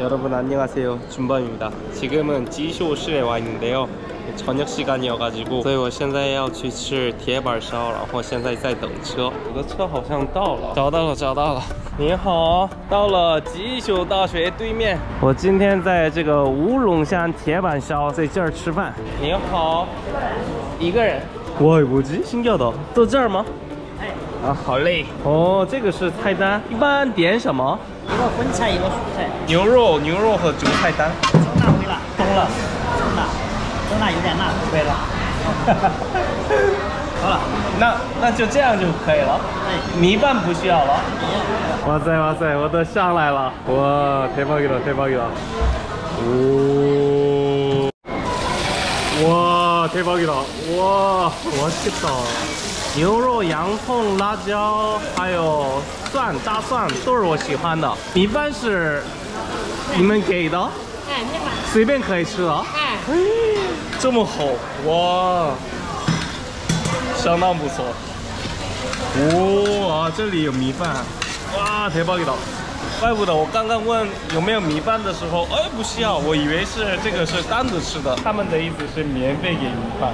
여러분 안녕하세요 준범입니다 지금은 지쇼실에 와 있는데요 저녁 시간이어가지고 所以我现在要去吃铁板烧然后现在在等车我的车好像到了找到了找到了你好到了吉秀大学对面我今天在这个乌龙山铁板烧在这儿吃饭你好一个人哇뭐지新叫的坐这儿吗啊，好嘞！哦，这个是菜单，一般点什么？ 一个荤菜，一个素菜。牛肉、牛肉和韭菜单。中辣微辣，中辣，中辣，中辣有点辣，不会辣。好了，那那就这样就可以了。对，米饭不需要了。哇塞哇塞，我都上来了！哇，太棒了，太棒了！哦，哇，太棒了！哇，我去到。牛肉、洋葱、辣椒，还有蒜、大蒜，都是我喜欢的。米饭是你们给的？哎，面饭随便可以吃的。哎，这么厚，哇，相当不错。哇，这里有米饭，哇，太棒了！怪不得我刚刚问有没有米饭的时候，哎，不需要，我以为是这个是单独吃的。他们的意思是免费给米饭。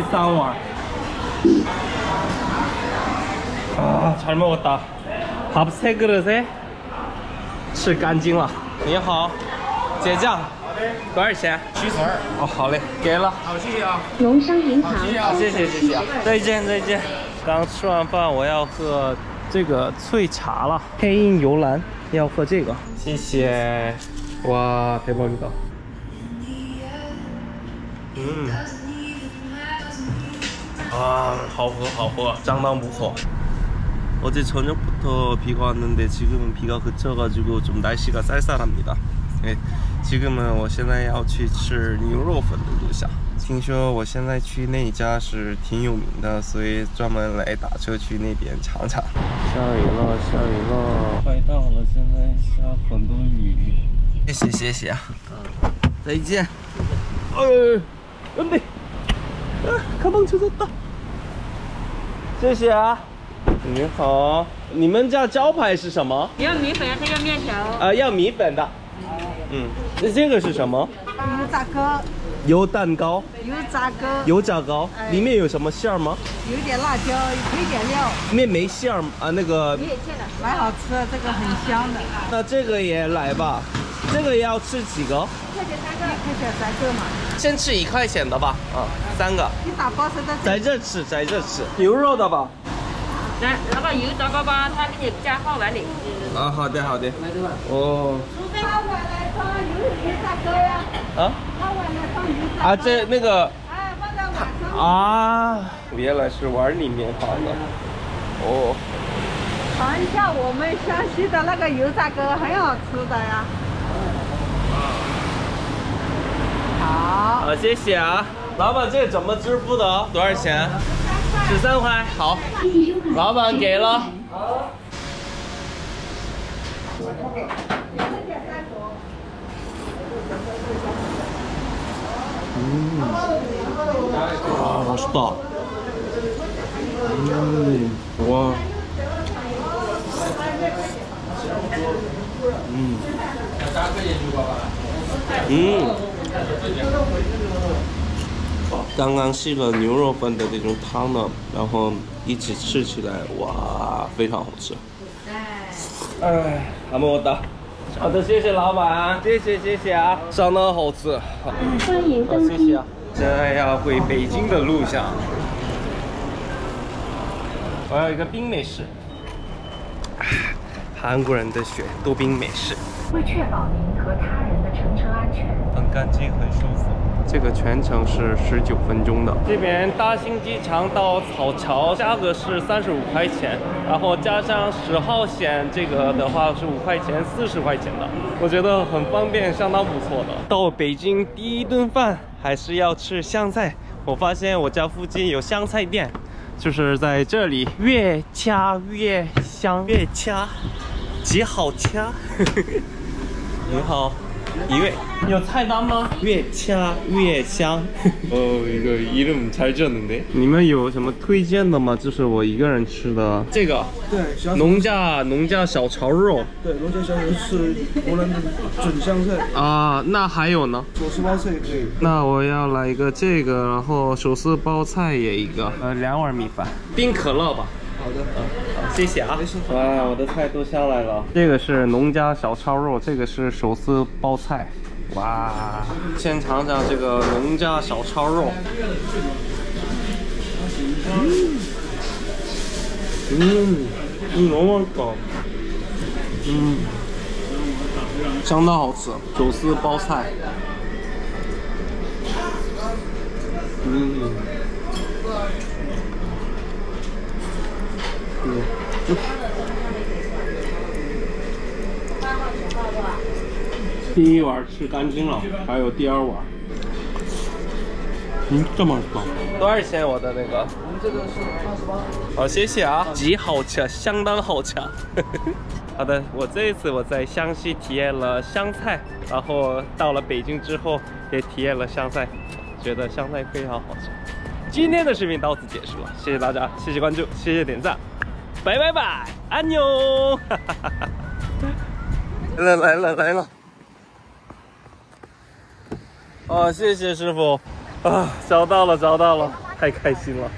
第三碗啊，잘 먹었다 밥세그릇에吃干净了你好结账多少钱七十二哦好嘞给了好谢谢啊农商银行谢谢谢谢再见再见刚吃完饭我要喝这个脆茶了黑鹰油兰要喝这个谢谢哇대박이다嗯 아, 好喝好喝 짱당 不错 어제 저녁부터 비가 왔는데 지금은 비가 그쳐가지고 좀 날씨가 쌀쌀합니다 네, 지금은 我现在要去吃牛肉粉的路上听说我现在去那家是挺有名的所以专门来打车去那边尝尝下雨了下雨了快到了现在下很多雨谢谢谢谢啊再见哎准备 啊，가방젖었다谢谢啊。你好，你们家招牌是什么？要米粉还是要面条？啊，要米粉的。嗯，那这个是什么？油炸糕。油蛋糕。油炸糕。油炸糕，里面有什么馅儿吗？有点辣椒，有点料。面没馅儿啊？那个。没有馅的。蛮好吃，这个很香的。那这个也来吧。这个要吃几个？ 一块钱三个，一块钱三个嘛。先吃一块钱的吧，啊，三个。你打包是在在这吃，在这吃。牛肉的吧。来，那个油炸糕吧，他给你加放碗里。啊，好的好的。哦。他碗来装油油炸糕呀。啊？他碗来装油。啊，这那个。哎，放在碗上。啊，原来是碗里面放的。哦。尝一下我们湘西的那个油炸糕，很好吃的呀。好，好，谢谢啊，老板，这怎么支付的？多少钱？十三块。好，老板给了。嗯，哇，맛있 다。 嗯，哇。嗯。 嗯， 刚刚吸了牛肉粉的这种汤呢，然后一起吃起来，哇，非常好吃。哎，还没我的。好的，谢谢老板，谢谢谢谢啊，相当好吃。好，欢迎好谢谢啊。现在要回北京的路上，我要一个冰美式。啊韩国人的血，多冰美式。为确保您和他人的乘车安全，很干净，很舒服。这个全程是十九分钟的。这边大兴机场到草桥价格是三十五块钱，然后加上十号线这个的话是五块钱，四十块钱的，我觉得很方便，相当不错的。到北京第一顿饭还是要吃湘菜，我发现我家附近有湘菜店，就是在这里，越掐越香，越掐极好掐。你好，一位有菜单吗？越掐越香。哦，一个이름잘지었는데。你们有什么推荐的吗？就是我一个人吃的。这个对，小农家农家小炒肉对龙江香油是湖南的准香菜，啊，那还有呢？手撕包菜也可以。那我要来一个这个，然后手撕包菜也一个，呃，两碗米饭，冰可乐吧。好的，好， 谢谢啊，哎呀，我的菜都下来了。这个是农家小炒肉，这个是手撕包菜。哇，先尝尝这个农家小炒肉。嗯。嗯。嗯。相当好吃，手撕包菜。嗯。嗯，第一碗吃干净了，还有第二碗。嗯，这么棒。多少钱我的那个？我们这个是二十八。好，谢谢啊，极好吃，相当好吃。好的，我这一次我在湘西体验了湘菜，然后到了北京之后也体验了湘菜，觉得湘菜非常好吃。今天的视频到此结束了，谢谢大家，谢谢关注，谢谢点赞，拜拜拜，安妞。来了来了来了。哦，谢谢师傅，啊，找到了找到了，太开心了。